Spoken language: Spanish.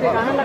te van a la